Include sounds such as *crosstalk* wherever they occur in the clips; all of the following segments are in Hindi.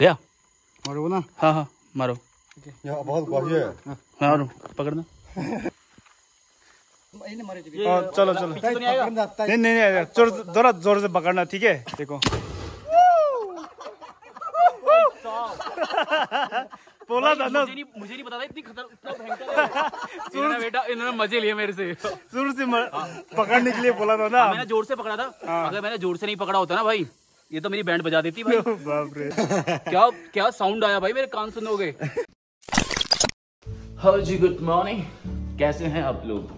गया मारो ना। हाँ हाँ मारो। यहाँ बहुत बढ़िया है। मारो पकड़ना हाँ, चलो चलो। नहीं नहीं नहीं ज़ोर जरा ज़ोर से पकड़ना ठीक है? देखो। बोला था ना। मुझे नहीं मुझे नहीं पता था इतनी खतर इतना भयंकर *laughs* बेटा इन्होंने मज़े लिए मेरे से। शुरू से पकड़ने के लिए बोला था ना। मैंने ज़ोर से पकड़ा था। अगर मैंने ज़ोर से नहीं पकड़ा होता ना भाई ये तो मेरी बैंड बजा देती भाई। *laughs* बाप रे क्या क्या साउंड आया भाई मेरे कान सुनोगे? हाँ जी गुड मॉर्निंग कैसे हैं आप लोग?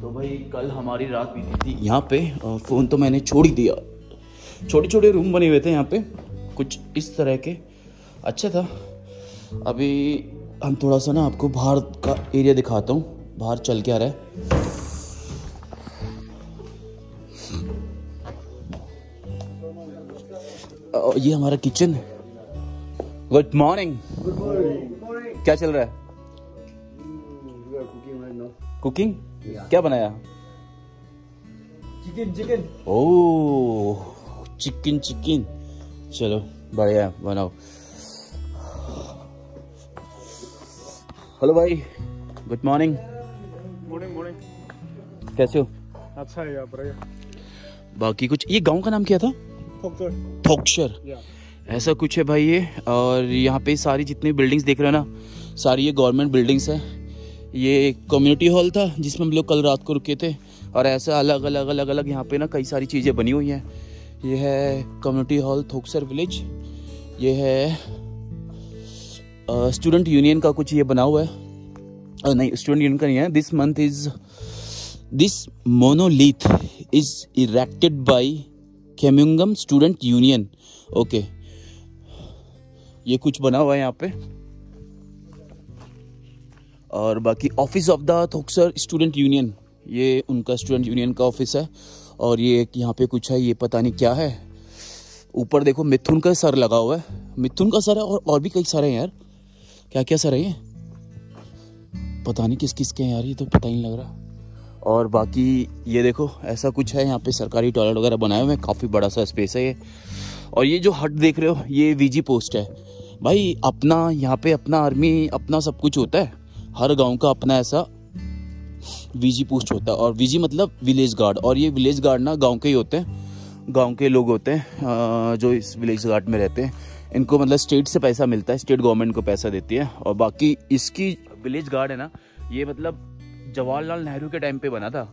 तो भाई कल हमारी रात बीती थी। यहाँ पे फ़ोन तो मैंने छोड़ ही दिया। छोटे छोटे रूम बने हुए थे यहाँ पे। कुछ इस तरह के। अच्छा था। अभी हम थोड़ा सा ना आपको बाहर का एरिया दिखाता हूँ। बाहर चल के आ रहा है। और ये हमारा किचन है। गुड मॉर्निंग क्या चल रहा है? कुकिंग क्या बनाया? Chicken chicken oh chicken chicken चलो बढ़िया बनाओ। हेलो भाई. गुड मॉर्निंग मॉर्निंग मॉर्निंग कैसे हो? अच्छा है यार बढ़िया। बाकी कुछ ये गाँव का नाम क्या था? थोक्शर ऐसा कुछ है भाई ये? और यहाँ पे सारी जितनी बिल्डिंग्स देख रहे हो ना सारी ये गवर्नमेंट बिल्डिंग्स है। ये एक कम्युनिटी हॉल था जिसमें हम लोग कल रात को रुके थे। और ऐसे अलग अलग अलग अलग यहाँ पे ना कई सारी चीज़ें बनी हुई हैं। ये है कम्युनिटी हॉल थोक्सर विलेज ये है स्टूडेंट यूनियन का कुछ ये बना हुआ है। अ, नहीं स्टूडेंट यूनियन का नहीं है। This month is this monolith is erected by केम्यूंगम student union okay ये कुछ बना हुआ है यहाँ पे। और बाकी ऑफ़िस ऑफ़ द थोक्सर स्टूडेंट यूनियन ये उनका स्टूडेंट यूनियन का ऑफ़िस है। और ये एक यहाँ पे कुछ है, ये पता नहीं क्या है। ऊपर देखो, मिथुन का सर लगा हुआ है। मिथुन का सर है और और भी कई सारे हैं यार। क्या क्या सर है ये? पता नहीं किस किस के हैं यार, ये तो पता ही नहीं लग रहा। और बाकी ये देखो, ऐसा कुछ है, यहाँ पे सरकारी टॉयलेट वगैरह बनाए हुए हैं, काफ़ी बड़ा सा स्पेस है ये। और ये जो हट देख रहे हो, ये वीजी पोस्ट है। भाई, अपना, यहाँ पे अपना आर्मी अपना सब कुछ होता है। हर गाँव का अपना ऐसा वीजी पोस्ट होता है। और वीजी मतलब विलेज गार्ड और ये विलेज गार्ड ना गाँव के ही होते हैं। गाँव के लोग होते हैं जो इस विलेज गार्ड में रहते हैं। इनको मतलब स्टेट से पैसा मिलता है स्टेट गवर्नमेंट को पैसा देती है। और बाकी इसकी विलेज गार्ड है ना, ये मतलब जवाहरलाल नेहरू के टाइम पे बना था।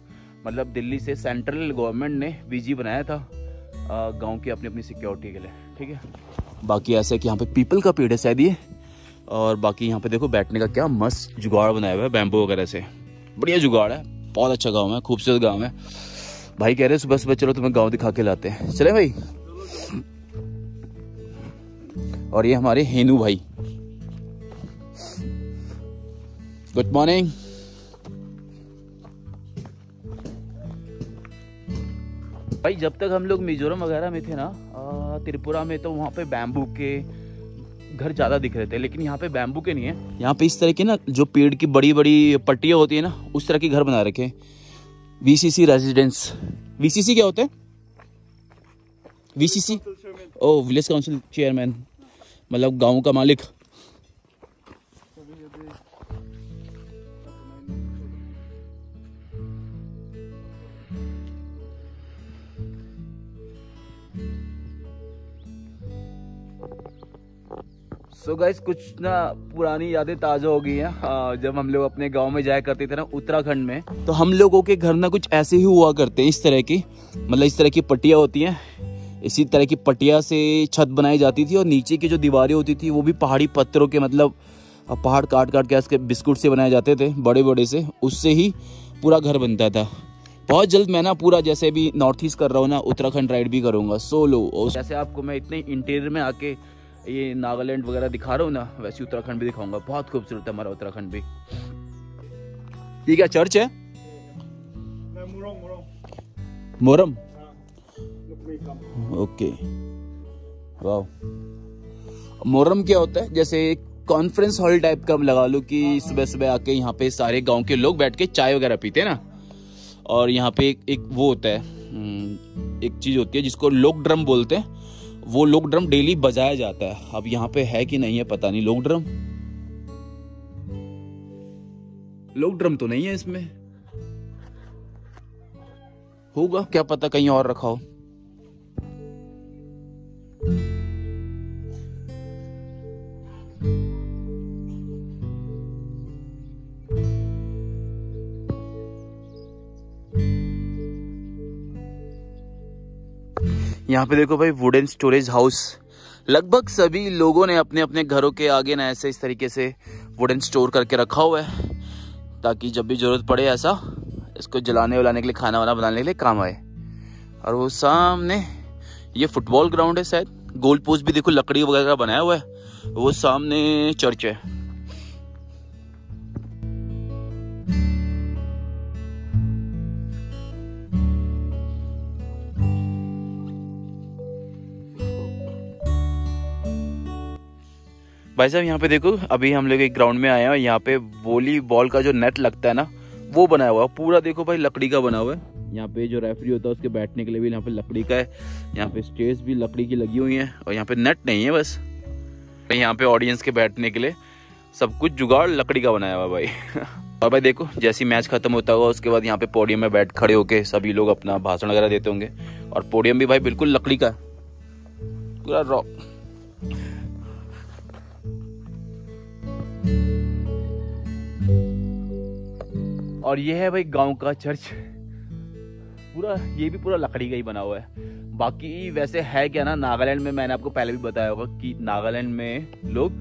मतलब दिल्ली से सेंट्रल गवर्नमेंट ने वीजी बनाया था गाँव की अपनी अपनी सिक्योरिटी के लिए, ठीक है? बाकी ऐसे कि यहाँ पे पीपल का पेड़ है शायद ये, और बाकी यहाँ पे देखो बैठने का क्या मस्त जुगाड़ बनाया हुआ है बैम्बो वगैरह से। बढ़िया जुगाड़ है, बहुत अच्छा गाँव है, खूबसूरत गाँव है। भाई कह रहे सुबह सुबह चलो तुम्हें गाँव दिखा के लाते हैं। चले भाई? और ये हमारे हेनू भाई। गुड मॉर्निंग भाई, जब तक हम लोग मिजोरम वगैरह में थे ना त्रिपुरा में तो वहाँ पे बैम्बू के घर ज़्यादा दिख रहे थे, लेकिन यहाँ पे बैम्बू के नहीं है। यहाँ पे इस तरह के ना, जो पेड़ की बड़ी बड़ी पट्टियाँ होती है ना, उस तरह के घर बना रखे V C C residence VCC क्या होता है? वीसीसी ओ विलेज काउंसिल चेयरमैन मतलब गाँव का मालिक। सो so गाइस कुछ ना पुरानी यादें ताज़ा हो गई हैं। हाँ, जब हम लोग अपने गाँव में जाया करते थे ना उत्तराखंड में तो हम लोगों के घर ना कुछ ऐसे ही हुआ करते हैं इस तरह की। मतलब इस तरह की पट्टियाँ होती हैं इसी तरह की पट्टिया से छत बनाई जाती थी और नीचे की जो दीवारें होती थी वो भी पहाड़ी पत्थरों के मतलब पहाड़ काट काट के उसके बिस्कुट से बनाए जाते थे बड़े बड़े से। उससे ही पूरा घर बनता था। बहुत जल्द मैं ना पूरा जैसे भी नॉर्थ ईस्ट कर रहा हूँ ना उत्तराखंड राइड भी करूँगा। सोलो और जैसे आपको मैं इतने इंटीरियर में आके ये नागालैंड वगैरह दिखा रहा हूँ ना वैसे उत्तराखंड भी दिखाऊँगा। बहुत खूबसूरत है हमारा उत्तराखंड भी। ये क्या चर्च है? मोरम। ओके। वाह मोहर्रम क्या होता है? जैसे कॉन्फ्रेंस हॉल टाइप का लगा लो कि सुबह सुबह आके यहाँ पे सारे गाँव के लोग बैठ के चाय वगैरह पीते हैं ना। और यहाँ पे एक, एक वो होता है हम्म, एक चीज़ होती है जिसको लोक ड्रम बोलते हैं। वो लोक ड्रम डेली बजाया जाता है। अब यहाँ पे है कि नहीं है, पता नहीं। लोक ड्रम? लोक ड्रम तो नहीं है इसमें। होगा। क्या पता कहीं और रखा हो। यहाँ पे देखो भाई वुडन स्टोरेज हाउस लगभग सभी लोगों ने अपने अपने घरों के आगे ना ऐसे इस तरीके से वुडन स्टोर करके रखा हुआ है, ताकि जब भी ज़रूरत पड़े ऐसा इसको जलाने वलाने के लिए, खाना वाना बनाने के लिए काम आए। और वो सामने, ये फुटबॉल ग्राउंड है शायद गोल पोस्ट भी देखो, लकड़ी वगैरह बनाया हुआ है, वो सामने चर्च है। भाई साहब, यहाँ पे देखो, अभी हम लोग एक ग्राउंड में आए हैं यहाँ पे वॉलीबॉल का जो नेट लगता है ना, वो बनाया हुआ है। पूरा देखो भाई, लकड़ी का बना हुआ है। यहाँ पे जो रेफरी होता है, उसके बैठने के लिए भी यहाँ पे लकड़ी का है। यहाँ पे स्टेज भी लकड़ी की लगी हुई है और यहाँ पे नेट नहीं है बस। यहाँ पे ऑडियंस के बैठने के लिए सब कुछ जुगाड़ लकड़ी का बनाया हुआ भाई। *laughs* और भाई देखो, जैसे मैच खत्म होता हुआ उसके बाद यहाँ पे पोडियम में बैठ खड़े होके सभी लोग अपना भाषण वगैरह देते होंगे। और पोडियम भी भाई बिल्कुल लकड़ी का पूरा और ये है भाई गाँव का चर्च। पूरा, ये भी पूरा लकड़ी का ही बना हुआ है। बाकी वैसे है क्या ना, नागालैंड में मैंने आपको पहले भी बताया होगा कि नागालैंड में लोग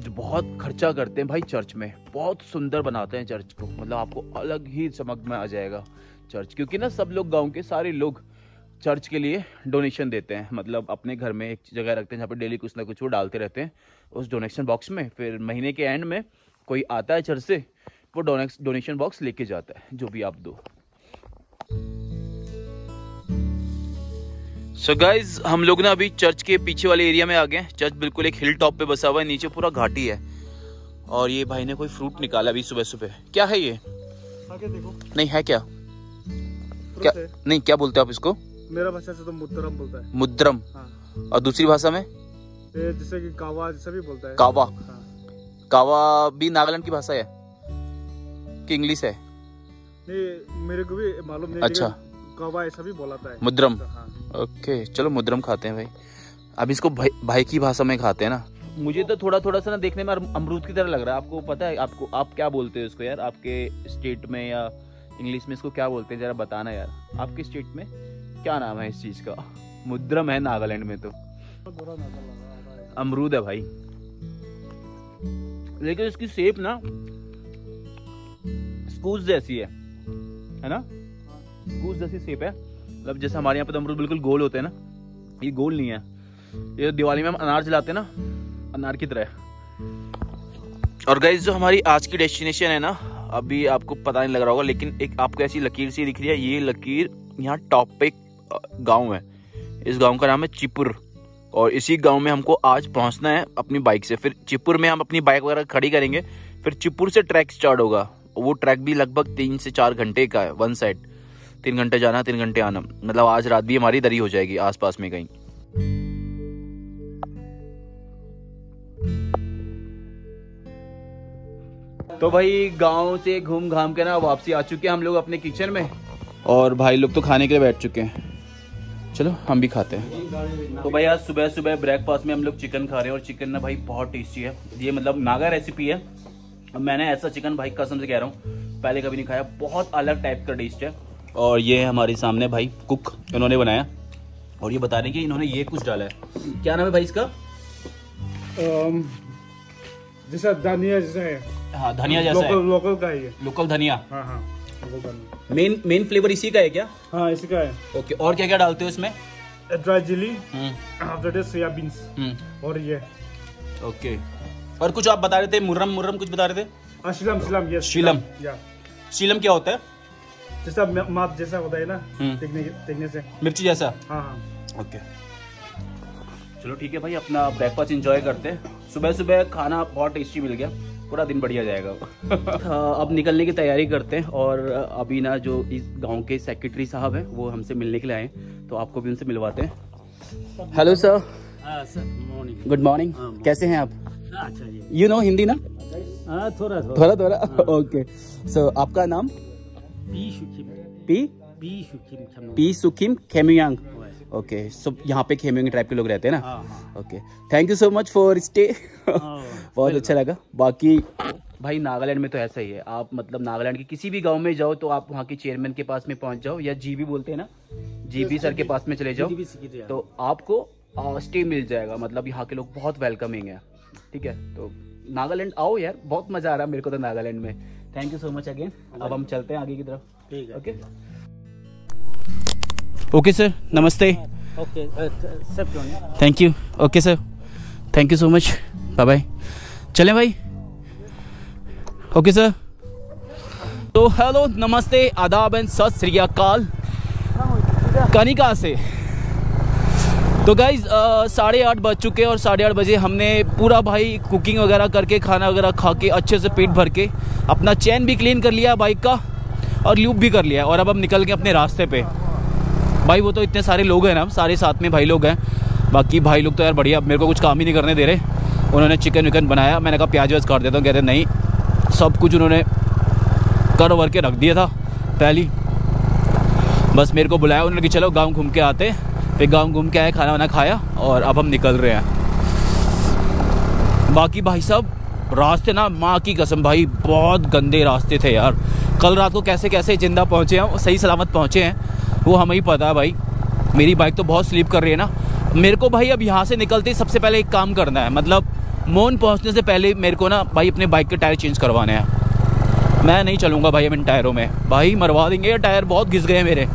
जो बहुत खर्चा करते हैं भाई चर्च में। बहुत सुंदर बनाते हैं चर्च को। मतलब आपको अलग ही चमक में आ जाएगा चर्च। क्योंकि ना सब लोग गाँव के सारे लोग चर्च के लिए डोनेशन देते हैं। मतलब अपने घर में एक जगह रखते हैं जहाँ पर डेली कुछ ना कुछ वो डालते रहते हैं। उस डोनेशन बॉक्स में, फिर महीने के एंड में कोई आता है चर्च से वो डोनेशन बॉक्स लेके जाता है जो भी आप दो। सो so गाइज़ हम लोग ना अभी चर्च के पीछे वाले एरिया में आ गए चर्च बिल्कुल एक हिल टॉप पे बसा हुआ है नीचे पूरा घाटी है। और ये भाई ने कोई फ्रूट निकाला अभी सुबह सुबह। क्या है ये? देखो। नहीं है क्या? क्या है। नहीं क्या बोलते हो आप इसको? मेरा भाषा से तो मुद्रम बोलता है। मुद्रम हाँ। और दूसरी भाषा में? जैसे कि कावा जैसा भी बोलता है। कावा। हाँ। कावा भी नागालैंड की भाषा है। कि इंग्लिश है? नहीं मेरे को भी मालूम नहीं अच्छा। लेकिन ऐसा भी बोलाता है। मुद्रम। हाँ। ओके चलो मुद्रम खाते हैं भाई। अब इसको भाई, भाई की भाषा में खाते हैं ना? मुझे तो थोड़ा थोड़ा सा ना देखने में अमरूद की तरह लग रहा है। आपको पता है आपको आप क्या बोलते हो इसको यार? आपके स्टेट में या इंग्लिश में इसको क्या बोलते हैं? जरा बताना यार। आपके स्टेट में क्या नाम है इस चीज़ का? मुद्रम है नागालैंड में तो। अमरूद है भाई। लेकिन इसकी शेप ना स्कूज जैसी है। है ना? स्कूज जैसी शेप है। मतलब जैसे हमारे यहाँ पे तो अमरूद बिल्कुल गोल होते हैं ना। ये गोल नहीं है। ये दिवाली में हम अनार जलाते हैं ना। अनार की तरह। और गाइज़ जो हमारी आज की डेस्टिनेशन है ना, अभी आपको पता नहीं लग रहा होगा, लेकिन एक आपको ऐसी लकीर सी दिख रही है। ये लकीर यहाँ टॉप पे गाँव है। इस गाँव का नाम है चिपुर। और इसी गाँव में हमको आज पहुँचना है अपनी बाइक से। फिर चिपुर में हम अपनी बाइक वगैरह खड़ी करेंगे। फिर चिपुर से ट्रैक स्टार्ट होगा। वो ट्रैक भी लगभग तीन से चार घंटे का है वन साइड तीन घंटे जाना तीन घंटे आना. मतलब आज रात भी हमारी दरी हो जाएगी आसपास में कहीं. तो भाई गाँव से घूम घाम के ना वापसी आ चुके हैं हम लोग अपने किचन में। और भाई लोग तो खाने के लिए बैठ चुके हैं। चलो हम भी खाते हैं। तो भाई आज सुबह सुबह ब्रेकफास्ट में हम लोग चिकन खा रहे हैं और चिकन ना भाई बहुत टेस्टी है। ये मतलब नागा रेसिपी है। और मैंने ऐसा चिकन भाई कसम से कह रहा हूँ पहले कभी नहीं खाया बहुत अलग टाइप का टेस्ट है। और ये हमारे सामने भाई कुक इन्होंने बनाया। और ये बता रहे हैं कि इन्होंने ये कुछ डाला है। क्या नाम है भाई इसका? अम, जैसा धनिया जैसा है। हाँ धनिया जैसा लोकल है लोकल का है लोकल धनिया। हाँ हाँ मेन मेन फ्लेवर इसी का है क्या? हाँ इसी का है। ओके और क्या क्या डालते हो इसमें? Dry chilli after that soya beans hmm. और ये। ओके और कुछ आप बता रहे थे मुर्रम मुर्रम कुछ बता रहे थे? हाँ शिलम शिलम ये शीलम। या शीलम क्या होता है? जैसा माप जैसा होता है ना हम्म। देखने देखने से। मिर्ची जैसा? हाँ हाँ। ओके चलो ठीक है भाई अपना ब्रेकफास्ट एंजॉय करते हैं। सुबह सुबह खाना बहुत टेस्टी मिल गया। पूरा दिन बढ़िया जाएगा। *laughs* हाँ, अब निकलने की तैयारी करते हैं और अभी ना जो इस गाँव के सेक्रेटरी साहब हैं वो हमसे मिलने के लिए आए तो आपको भी उनसे मिलवाते हैं। हेलो सर हाँ सर मॉर्निंग गुड मॉर्निंग कैसे हैं आप? अच्छा जी यू नो हिंदी ना? हाँ थोड़ा थोड़ा। थोड़ा थोड़ा? *laughs* ओके सो आपका नाम? पी बी शुकिम पी सुखिम खेमियांग। ओके सो यहाँ पे खेमियांग ट्राइब के लोग रहते हैं ना? हाँ हाँ। Okay thank you so much for stay हाँ, *laughs* बहुत अच्छा लगा। बाकी भाई नागालैंड में तो ऐसा ही है। आप मतलब नागालैंड के किसी भी गाँव में जाओ तो आप वहाँ के चेयरमैन के पास में पहुँच जाओ या जीबी बोलते हैं ना? जीबी सर के पास में चले जाओ। तो आपको स्टे मिल जाएगा। मतलब यहाँ के लोग बहुत वेलकमिंग है। ठीक है? तो नागालैंड आओ यार बहुत मज़ा आ रहा है मेरे को तो नागालैंड में। Thank you so much again अब हम चलते हैं आगे की तरफ़। ठीक है। ओके ओके सर नमस्ते। ओके सब thank you okay sir thank you so much bye bye चलें भाई। ओके सर तो हेलो नमस्ते आदाब एंड सत श्री अकाल। कनिका से। तो गाइज़ साढ़े आठ बज चुके हैं और साढ़े आठ बजे हमने पूरा भाई कुकिंग वगैरह करके, खाना वगैरह खा के, अच्छे से पेट भर के अपना चैन भी क्लीन कर लिया बाइक का, और ल्यूब भी कर लिया। और अब हम निकल गए अपने रास्ते पे। भाई, वो तो इतने सारे लोग हैं ना, सारे साथ में भाई लोग हैं। बाकी भाई लोग तो यार बढ़िया, मेरे को कुछ काम ही नहीं करने दे रहे। उन्होंने चिकन विकन बनाया, मैंने कहा प्याज व्याज काट देता हूँ, कहते नहीं। सब कुछ उन्होंने कर वर के रख दिया था, पहली। बस मेरे को बुलाया, उन्होंने कि चलो गाँव घूम के आते फिर गाँव घूम के आए खाना वाना खाया और अब हम निकल रहे हैं। बाकी भाई साहब, रास्ते ना, माँ की कसम भाई, बहुत गंदे रास्ते थे यार। कल रात को कैसे कैसे ज़िंदा पहुँचे हैं, सही सलामत पहुँचे हैं, वो हमें ही पता है भाई। मेरी बाइक तो बहुत स्लिप कर रही है ना। मेरे को भाई अब यहाँ से निकलते सबसे पहले एक काम करना है मतलब मोन पहुँचने से पहले मेरे को ना भाई अपने बाइक के टायर चेंज करवाने हैं। मैं नहीं चलूँगा भाई अब इन टायरों में। भाई मरवा देंगे, ये टायर बहुत घिस गए मेरे।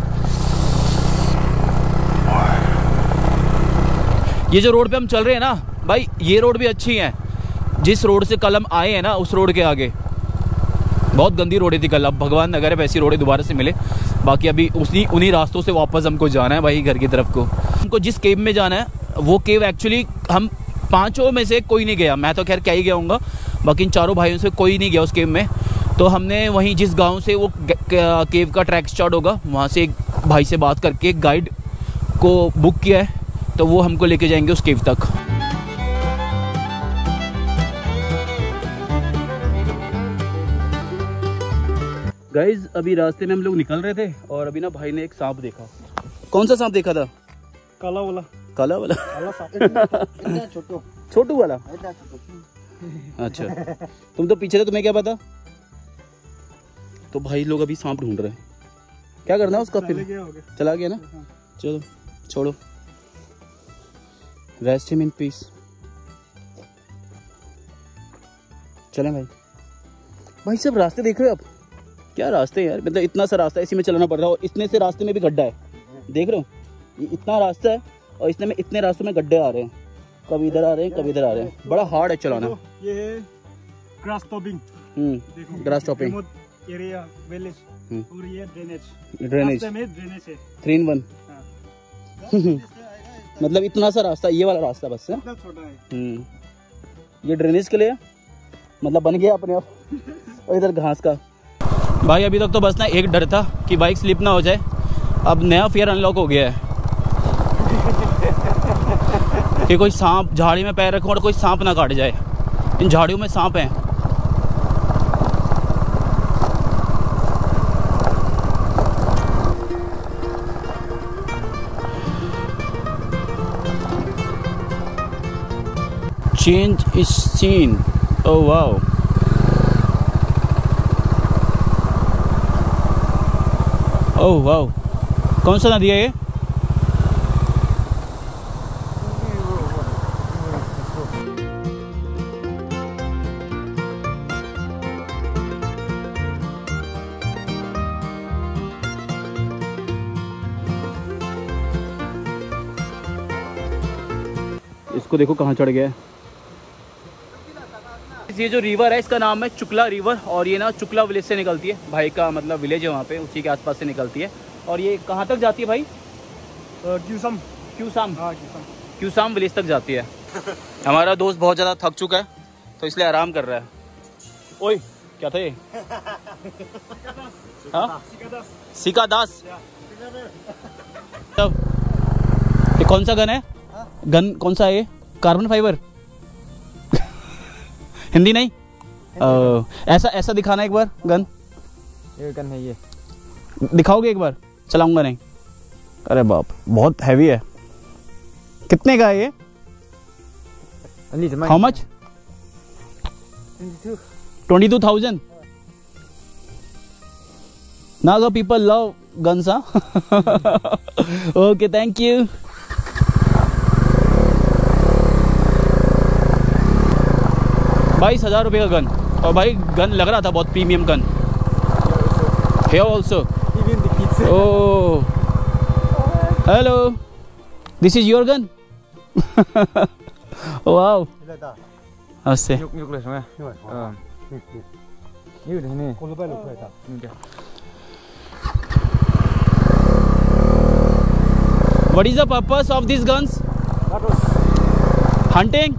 ये जो रोड पे हम चल रहे हैं ना, भाई, ये रोड भी अच्छी है। जिस रोड से कल हम आए हैं ना, उस रोड के आगे। बहुत गंदी रोडें थी कल, अब भगवान नगर है वैसी रोडें दोबारा से मिले। बाकी अभी उसी, उन्हीं रास्तों से वापस हमको जाना है भाई घर की तरफ़ को। हमको जिस केव में जाना है, वो केव एक्चुअली हम पाँचों में से कोई नहीं गया। मैं तो खैर क्या ही गया हूँगा, बाकी इन चारों भाइयों से कोई नहीं गया उस केव में। तो हमने वहीं जिस गाँव से वो केव का ट्रैक स्टार्ट होगा, वहाँ से एक भाई से बात करके गाइड को बुक किया है। तो वो हमको लेके जाएँगे उस केव तक। गाइज़ अभी रास्ते में हम लोग निकल रहे थे और अभी ना भाई ने एक सांप देखा। कौन सा सांप देखा था? काला वाला। काला वाला? छोटो। छोटू। वाला? अच्छा। तुम तो पीछे थे तुम्हें क्या पता? तो भाई लोग अभी सांप ढूंढ रहे हैं। क्या करना है उसका फिर? गया चला गया ना? चलो छोड़ो। रेस्ट हिम इन पीस चलें भाई। भाई सब रास्ते देख रहे हो आप? क्या रास्ते यार? मतलब इतना सा रास्ता इसी में चलाना पड़ रहा है और इतने से रास्ते में भी गड्ढा है। देख रहे हो? ये इतना रास्ता है और इसमें इतने रास्तों में गड्ढे आ रहे हैं। कभी इधर आ रहे हैं कभी इधर आ रहे हैं। बड़ा हार्ड है चलाना। ये है grass topping hmm grass topping area village. और ये ड्रेनेज ड्रेनेज में ड्रेनेज है। थ्री इन वन हाँ। *laughs* मतलब इतना सा रास्ता ये वाला रास्ता बस है। छोटा हम्म। ये ड्रेनेज के लिए मतलब बन गया अपने आप। और इधर घास का। भाई अभी तक तो बस ना एक डर था कि बाइक स्लिप ना हो जाए। अब नया फेयर अनलॉक हो गया है। कि कोई सांप झाड़ी में पैर रखो और कोई सांप ना काट जाए। इन झाड़ियों में सांप हैं। Change is seen oh wow oh wow कौन सा नदी है ये इसको देखो कहाँ चढ़ गया है ये जो रिवर है इसका नाम है चुकला रिवर और ये ना चुकला विलेज से निकलती है। भाई का मतलब विलेज है वहाँ पे उसी के आसपास से निकलती है। और ये कहाँ तक जाती है भाई? क्यूसम क्यूसाम हाँ क्यूसम क्यूसाम विलेज तक जाती है। हमारा दोस्त बहुत ज़्यादा थक चुका है तो इसलिए आराम कर रहा है। ओए क्या था ये? हाँ? सिका दास तब ये कौन सा गन है? गन कौन सा है ये? कार्बन फाइबर हिंदी नहीं? ऐसा ऐसा दिखाना एक बार गन। ये गन है ये। दिखाओगे एक बार? चलाऊँगा नहीं। अरे बाप बहुत हैवी है। कितने का है ये? How much twenty two thousand ना people love guns okay thank you बाईस हज़ार रुपये का गन और भाई गन लग रहा था बहुत premium gun hair also. Oh. Xuống nha. Ờ. Như thế này. Như thế. What is the purpose of these guns? Hunting?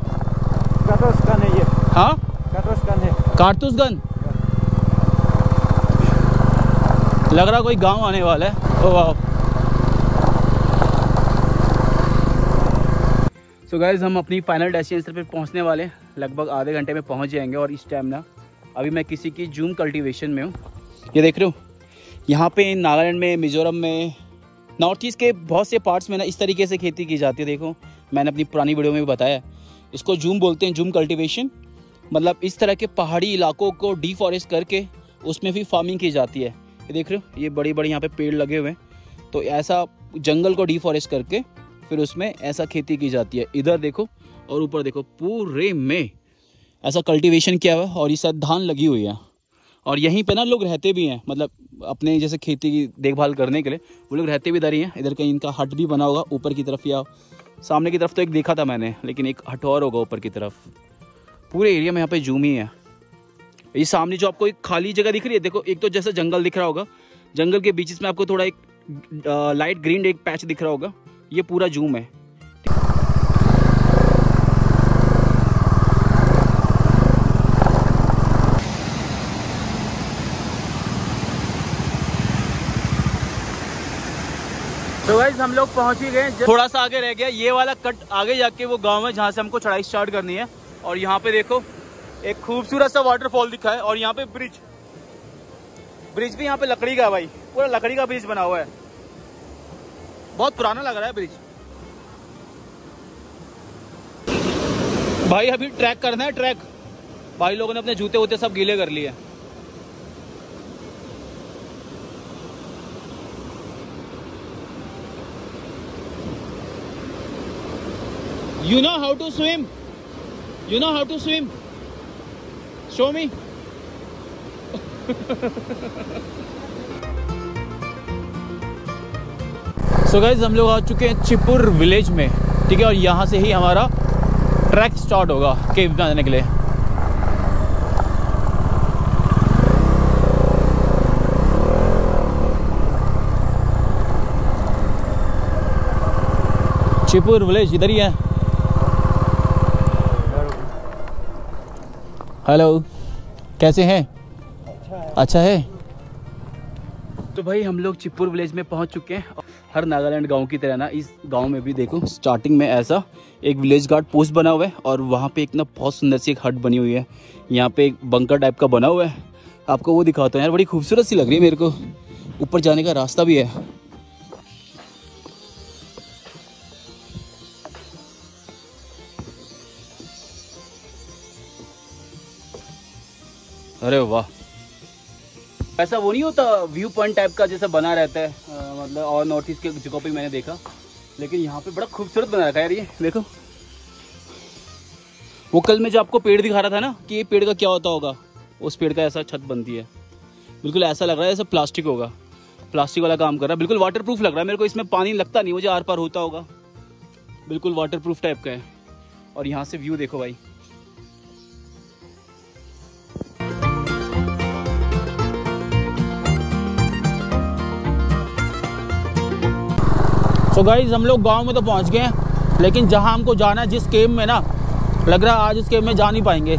है. कारतूस गन लग रहा कोई गाँव आने वाला है। ओ वाह। सो गाइज़ हम अपनी फाइनल डेस्टिनेशन पे पहुँचने वाले हैं। लगभग आधे घंटे में पहुँच जाएँगे और इस टाइम ना अभी मैं किसी की जूम कल्टीवेशन में हूँ। ये देख रहे हो? यहाँ पे नागालैंड में मिजोरम में नॉर्थ ईस्ट के बहुत से पार्ट्स में ना इस तरीके से खेती की जाती है। देखो मैंने अपनी पुरानी वीडियो में भी बताया इसको जूम बोलते हैं जूम कल्टीवेशन मतलब इस तरह के पहाड़ी इलाकों को डिफॉरेस्ट करके उसमें भी फ़ार्मिंग की जाती है। ये देख रहे हो, ये बड़ी बड़ी यहाँ पे पेड़ लगे हुए हैं। तो ऐसा जंगल को डिफॉरेस्ट करके फिर उसमें ऐसा खेती की जाती है। इधर देखो और ऊपर देखो, पूरे में ऐसा कल्टीवेशन किया हुआ है और ये धान लगी हुई है। और यहीं पे ना लोग रहते भी हैं मतलब अपने जैसे खेती की देखभाल करने के लिए, वो लोग रहते भी इधर ही हैं। इधर कहीं इनका हट भी बना होगा, ऊपर की तरफ़ या सामने की तरफ़ तो एक देखा था मैंने, लेकिन एक हट और होगा ऊपर की तरफ़। पूरे एरिया में यहाँ पे जूम ही है। ये सामने जो आपको एक खाली जगह दिख रही है देखो एक तो जैसा जंगल दिख रहा होगा जंगल के बीच में आपको थोड़ा एक लाइट ग्रीन एक पैच दिख रहा होगा ये पूरा जूम है। तो गाइस हम लोग पहुँच ही गए थोड़ा सा आगे रह गया ये वाला कट आगे जाके वो गाँव है जहाँ से हमको चढ़ाई स्टार्ट करनी है। और यहाँ पे देखो, एक खूबसूरत सा वाटरफॉल दिखा है और यहाँ पे ब्रिज ब्रिज भी यहाँ पे लकड़ी का है भाई, पूरा लकड़ी का ब्रिज बना हुआ है। बहुत पुराना लग रहा है ब्रिज भाई, अभी ट्रैक करना है ट्रैक भाई, लोगों ने अपने जूते वूते सब गीले कर लिए। You know how to swim? You know how to swim? Show me. So so guys हम लोग आ चुके हैं चिपुर विलेज में, ठीक है और यहाँ से ही हमारा ट्रैक स्टार्ट होगा केव जाने के लिए चिपुर विलेज इधर ही है हेलो कैसे हैं? अच्छा है। तो भाई हम लोग चिपुर विलेज में पहुँच चुके हैं हर नागालैंड गाँव की तरह ना इस गाँव में भी देखो स्टार्टिंग में ऐसा एक विलेज गार्ड पोस्ट बना हुआ है और वहाँ पे एक ना बहुत सुंदर सी एक हट बनी हुई है। यहाँ पे एक बंकर टाइप का बना हुआ है। आपको वो दिखाता हूँ यार बड़ी खूबसूरत सी लग रही है मेरे को। ऊपर जाने का रास्ता भी है। अरे वाह। ऐसा वो नहीं होता व्यू पॉइंट टाइप का जैसा बना रहता है अ, मतलब और नॉर्थ ईस्ट के जगहों पे मैंने देखा। लेकिन यहाँ पे बड़ा खूबसूरत बना रखा है यार ये देखो। वो कल मैं जो आपको पेड़ दिखा रहा था ना कि ये पेड़ का क्या होता होगा? उस पेड़ का ऐसा छत बनती है। बिल्कुल ऐसा लग रहा है जैसे प्लास्टिक होगा। प्लास्टिक वाला काम कर रहा है। बिल्कुल वाटर प्रूफ लग रहा है। मेरे को इसमें पानी लगता नहीं मुझे आर पार होता होगा। बिल्कुल वाटर प्रूफ टाइप का है। और यहाँ से व्यू देखो भाई। सो गाइज़ हम लोग गाँव में तो पहुँच गए हैं, लेकिन जहाँ हमको जाना है, जिस केम में ना, लग रहा है आज उस केम में जा नहीं पाएँगे।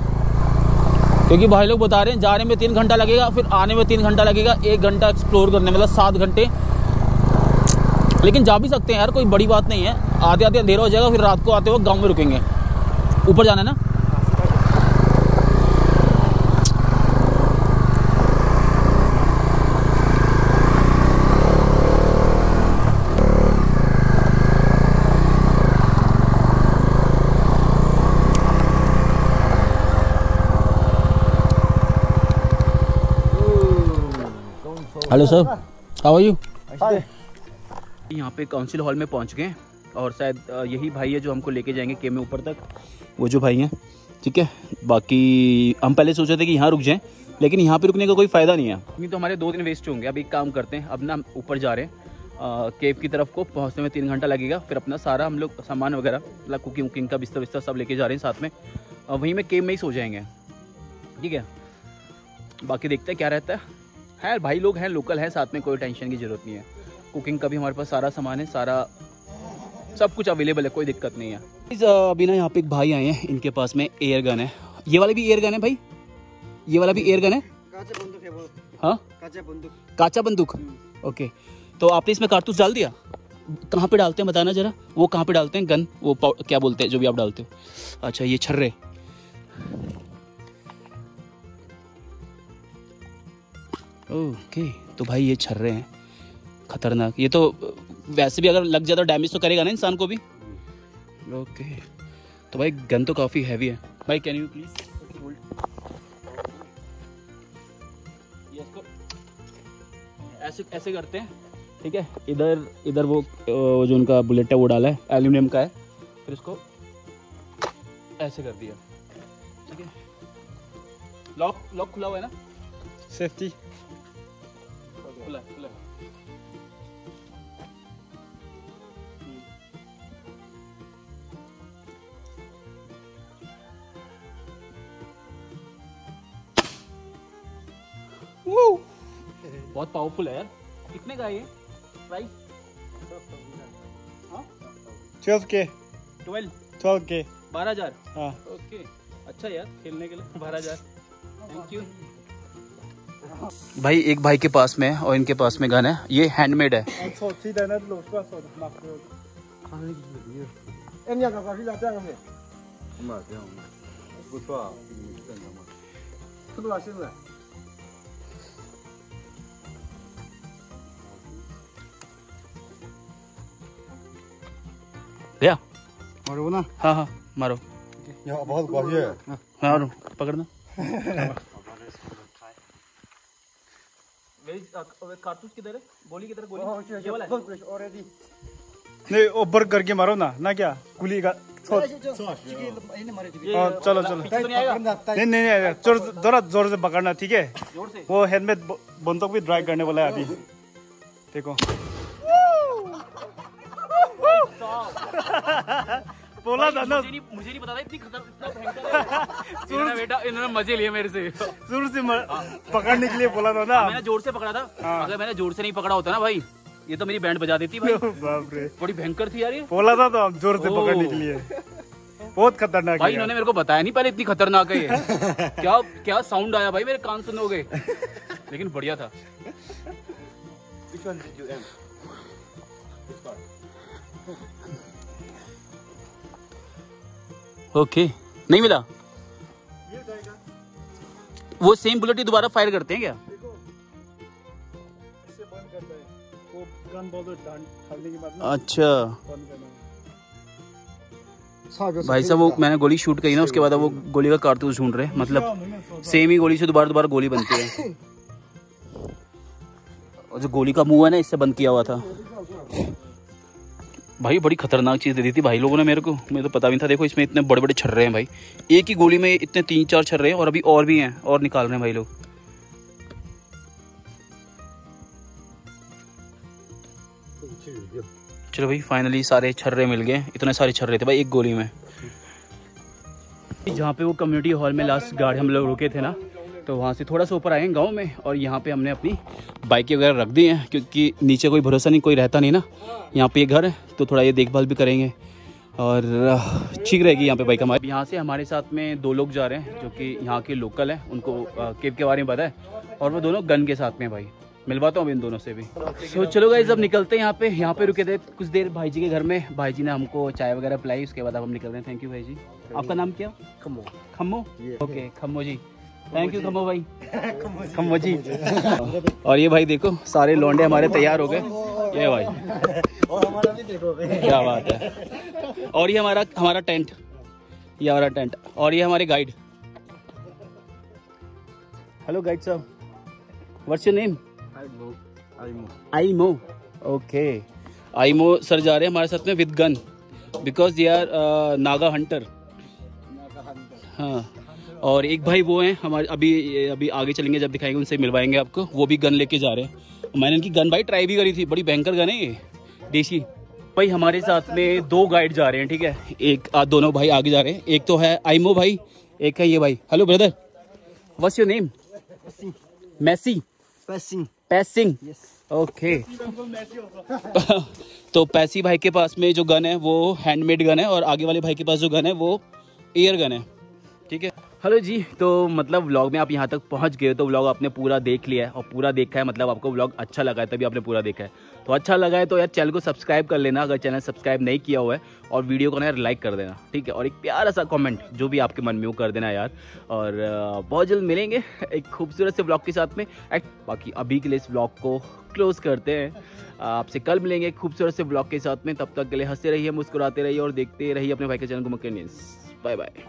क्योंकि भाई लोग बता रहे हैं, जाने में तीन घंटा लगेगा, फिर आने में तीन घंटा लगेगा, एक घंटा एक्सप्लोर करने मतलब सात घंटे। लेकिन जा भी सकते हैं यार, कोई बड़ी बात नहीं है। आते आते अंधेरा हो जाएगा, फिर रात को आते वक्त गाँव में रुकेंगे। ऊपर जाना है ना? Hello sir how are you यहाँ पे काउंसिल हॉल में पहुँच गए और शायद यही भाई है जो हमको लेके जाएँगे के में ऊपर तक। वो जो भाई हैं ठीक है? बाकी हम पहले सोचे थे कि यहाँ रुक जाएँ लेकिन यहाँ पे रुकने का कोई फ़ायदा नहीं है। नहीं तो हमारे दो दिन वेस्ट होंगे। अब एक काम करते हैं अब ना ऊपर जा रहे हैं। केव की तरफ़ को पहुँचने में तीन घंटा लगेगा। फिर अपना सारा हम लोग सामान वगैरह मतलब कुकिंग वुकिंग का बिस्तर बिस्तर सब लेके जा रहे हैं साथ में। वहीं में केव में ही सो जाएँगे। ठीक है? बाकी देखते हैं क्या रहता है। है भाई लोग हैं लोकल हैं साथ में कोई टेंशन की ज़रूरत नहीं है। कुकिंग का भी हमारे पास सारा सामान है सारा सब कुछ अवेलेबल है कोई दिक्कत नहीं है। अभी ना यहाँ पे एक भाई आए हैं इनके पास में एयर गन है। ये वाला भी एयर गन है भाई? ये वाला भी एयर गन है? हाँ काचा बंदूक। ओके तो आपने इसमें कारतूस डाल दिया? कहाँ पे डालते हैं बताना जरा? वो कहाँ पे डालते हैं? गन वो क्या बोलते हैं जो भी आप डालते हो। अच्छा ये छर्रे। ओके तो भाई ये छर्रे हैं। खतरनाक। ये तो वैसे भी अगर लग जाए तो डैमेज तो करेगा ना इंसान को भी। ओके तो भाई गन तो काफ़ी हैवी है। भाई कैन यू प्लीज़ ऐसे ऐसे करते हैं। ठीक है, इधर इधर वो जो उनका बुलेट है, वो डाला है। एल्यूमिनियम का है। फिर इसको ऐसे कर दिया। ठीक है। लॉक लॉक खुला हुआ है ना? सेफ्टी खुला है, खुला है। बहुत पावरफुल है यार। कितने का ये? Price twelve K twelve twelve K बारह हज़ार? हाँ। ओके अच्छा यार खेलने के लिए बारह हज़ार। थैंक यू भाई एक भाई के पास में और इनके पास में गन है। ये हैंडमेड है। गया मारो ना। हाँ हाँ मारो। यहाँ बहुत है मारो पकड़ना। *laughs* कारतूस किधर है गोली किधर गोली। ये वाला है? नहीं ऊपर करके मारो ना ना क्या? गुली का हाँ, चलो चलो तो नहीं नहीं नहीं नहीं ज़ोर थोड़ा ज़ोर से पकड़ना ठीक है? वो हेलमेट बंदूक भी ड्राइव करने वाला है अभी। देखो। *laughs* बोला था ना। मुझे नहीं मुझे पता था इतनी खतर इतना इन्होंने *laughs* बेटा इन्होंने मज़े लिए मेरे से। शुरू से पकड़ने के लिए बोला था ना। मैंने ज़ोर से पकड़ा था। हाँ। अगर मैंने ज़ोर से नहीं पकड़ा होता ना भाई ये तो मेरी बैंड बजा देती भाई। *laughs* बाप रे। बड़ी भयंकर थी यार ये। बोला था तो हम ज़ोर से पकड़ने के लिए। बहुत खतरनाक भाई इन्होंने मेरे को बताया नहीं पहले इतनी खतरनाक है ये। *laughs* क्या क्या साउंड आया भाई मेरे कान सुन हो गए लेकिन बढ़िया था। ओके नहीं मिला? वो सेम बुलेट ही दोबारा फायर करते हैं क्या? अच्छा। भाई साहब, वो मैंने गोली शूट करी ना, उसके बाद वो गोली का कारतूस ढूंढ रहे मतलब सेम ही गोली से दोबारा दोबारा गोली बनती है। और जो गोली का मुँह है ना, इससे बंद किया हुआ था। भाई, बड़ी खतरनाक चीज़ दे दी थी भाई लोगों ने मेरे को। मुझे तो पता भी था। देखो, इसमें इतने बड़े बड़े छर्रे हैं भाई। एक ही गोली में इतने तीन चार छर्रे हैं और अभी और भी हैं और निकाल रहे हैं भाई लोग। चलो भाई फाइनली सारे छर्रे मिल गए। इतने सारे छर्रे थे भाई एक गोली में। जहाँ पे वो कम्युनिटी हॉल में लास्ट गाड़ी हम लोग रुके थे ना तो वहाँ से थोड़ा सा ऊपर आए हैं गाँव में और यहाँ पे हमने अपनी बाइकें वगैरह रख दी हैं क्योंकि नीचे कोई भरोसा नहीं कोई रहता नहीं ना। यहाँ पे ये घर है तो थोड़ा ये देखभाल भी करेंगे और ठीक रहेगी यहाँ पे बाइक हमारी। यहाँ से हमारे साथ में दो लोग जा रहे हैं जो कि यहाँ के लोकल हैं उनको केव के बारे में पता है और वो दोनों गन के साथ में भाई। मिलवाता हूँ इन दोनों से भी। So, चलो गाइज़ अब निकलते हैं यहाँ पे। यहाँ पे रुके थे कुछ देर भाई जी के घर में। भाई जी ने हमको चाय वगैरह पिलाई उसके बाद अब हम निकल रहे हैं। थैंक यू भाई जी। आपका नाम क्या? खम्मो। खम्मो? Okay खम्मो ji. थैंक यू खम्मो भाई। *laughs* खम्मो जी *laughs* और ये भाई देखो सारे लौंडे हमारे तैयार हो गए। ये *laughs* भाई। क्या बात है। और ये हमारा हमारा टेंट। ये हमारा टेंट। और ये हमारे गाइड हेलो गाइड साहब what's your name IMO okay IMO sir जा रहे हैं हमारे साथ में with gun because they are Naga hunter हाँ। और एक भाई वो हैं हमारे अभी अभी आगे चलेंगे जब दिखाएँगे उनसे मिलवाएँगे आपको। वो भी गन लेके जा रहे हैं। मैंने इनकी गन भाई ट्राई भी करी थी बड़ी भयंकर गन है ये देसी। भाई हमारे साथ में दो गाइड जा रहे हैं ठीक है? एक आ, दोनों भाई आगे जा रहे हैं। एक तो है आईमो भाई एक है ये भाई। Hello brother what's your name Massey Passing. Passing okay *laughs* तो पैसी भाई के पास में जो गन है वो हैंडमेड गन है और आगे वाले भाई के पास जो गन है वो एयर गन है ठीक है? हेलो जी तो मतलब व्लॉग में आप यहाँ तक पहुँच गए तो व्लॉग आपने पूरा देख लिया है और पूरा देखा है मतलब आपको व्लॉग अच्छा लगा है, तभी आपने पूरा देखा है। तो अच्छा लगा है तो यार चैनल को सब्सक्राइब कर लेना, अगर चैनल सब्सक्राइब नहीं किया हुआ है, और वीडियो को ना यार लाइक कर देना, ठीक है? और एक प्यारा सा कमेंट जो भी आपके मन में हो, कर देना यार। और बहुत जल्द मिलेंगे *laughs* एक खूबसूरत से ब्लॉग के साथ में। एक बाकी अभी के लिए इस ब्लॉग को क्लोज करते हैं। आपसे कल मिलेंगे खूबसूरत से ब्लॉग के साथ में। तब तक के लिए हँसते रहिए, मुस्कुराते रहिए, और देखते रहिए अपने भाई के चैनल को मकर बाय बाय